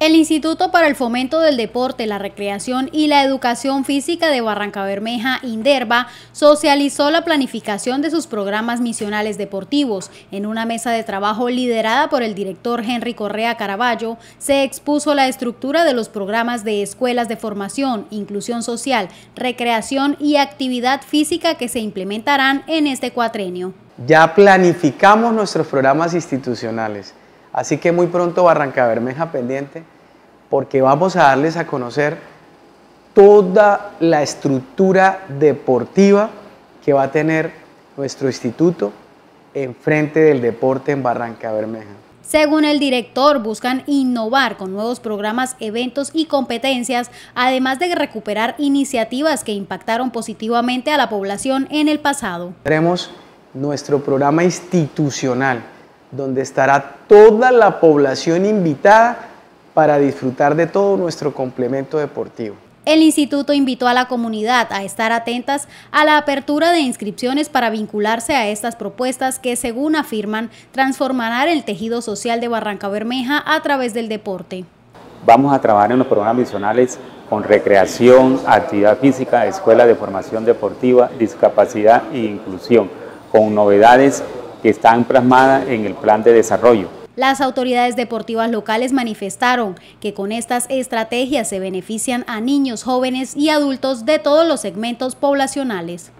El Instituto para el Fomento del Deporte, la Recreación y la Educación Física de Barranca Bermeja, INDERBA, socializó la planificación de sus programas misionales deportivos. En una mesa de trabajo liderada por el director Henry Correa Caraballo, se expuso la estructura de los programas de escuelas de formación, inclusión social, recreación y actividad física que se implementarán en este cuatrenio. Ya planificamos nuestros programas institucionales Así que muy pronto Barranca Bermeja pendiente porque vamos a darles a conocer toda la estructura deportiva que va a tener nuestro instituto en frente del deporte en Barranca Bermeja. Según el director, buscan innovar con nuevos programas, eventos y competencias, además de recuperar iniciativas que impactaron positivamente a la población en el pasado. Tenemos nuestro programa institucional, donde estará toda la población invitada para disfrutar de todo nuestro complemento deportivo. El instituto invitó a la comunidad a estar atentas a la apertura de inscripciones para vincularse a estas propuestas que, según afirman, transformarán el tejido social de Barranca Bermeja a través del deporte. Vamos a trabajar en los programas adicionales con recreación, actividad física, escuela de formación deportiva, discapacidad e inclusión, con novedades que están plasmadas en el plan de desarrollo. Las autoridades deportivas locales manifestaron que con estas estrategias se benefician a niños, jóvenes y adultos de todos los segmentos poblacionales.